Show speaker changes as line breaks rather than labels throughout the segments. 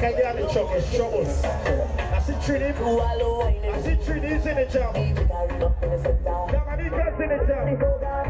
can get on the truck, trouble. I see Trini. I see Trini's in the jam. Dominicans in the jam.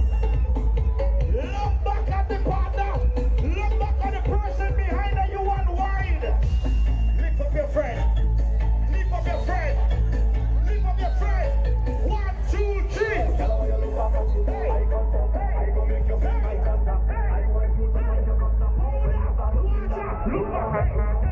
Make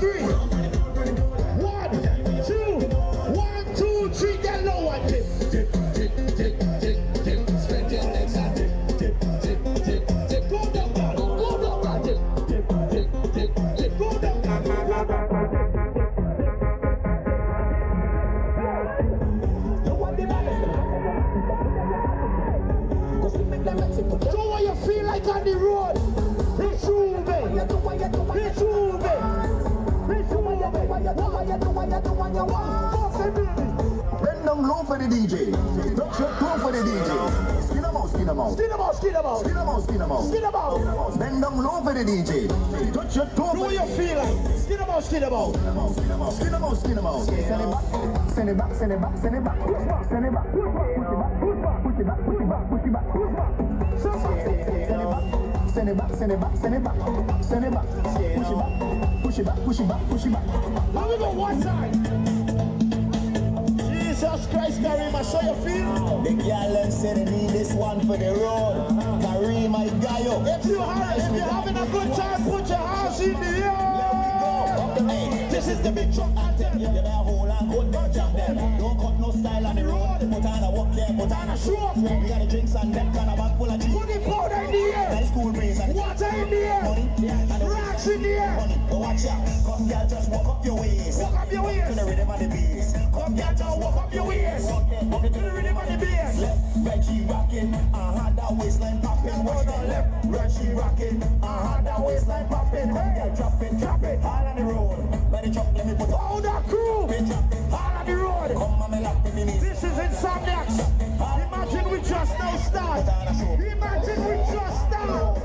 three. One, two, one, two, three. Get low one. Dip, dip, dip, dip, dip. Go down, down, go down, down. Go down, down. Do what you feel like on the road.
Bend down low for the DJ. Touch your toe for the DJ. Skin them out, skin them out.
Skin them out, skin them out.
Skin them out, skin them out.
Skin them out.
Bend down low for the DJ. Touch your toe
Do
for
what
the
you feel like. Skin them out, skin them out.
Skin them out, skin them out, skin them out, skin them out. Send it back, send it back, send it back, send it back. Send it back, push it back, push it back, push it back, push it back, push it back. Send it back, send it back, send it back, send it back, push it back, push it back, push it back, push it back.
Now we go one side. Jesus Christ, Kareem, I saw your feet.
The girl them say they need this one for the road. Kareem, I got you.
If you have, if you're having a good time, put your hands in the air.
Hey, this is the big truck anthem. You better hold on, don't jump them. Don't cut no style the on walk there, put on a show. We got the drinks and them kind of bag full of cheese.
Put the powder in the air.
Nice cool breeze and
Water in the air.
money. And
Rocks in the air.
money. Oh, watch out. Come, girl, just walk up your waist.
Walk up your waist.
To the rhythm of the bass.
Come, girl, just walk up your waist.
Walk it
To the rhythm of the bass.
Left, Reggie rocking, uh-huh, that waistline popping. Watch that left, Reggie rocking, uh-huh, that waistline popping. Come girl, drop it, drop it, all on the road. Let it drop, let me put it
All that crew.
Drop it,
All This is Insomniacs. Imagine we just now start. Imagine we just start.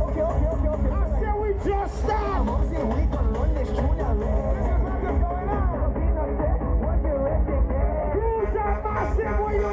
Okay, okay, okay, okay. I say we just start. Who's that massive? Were you?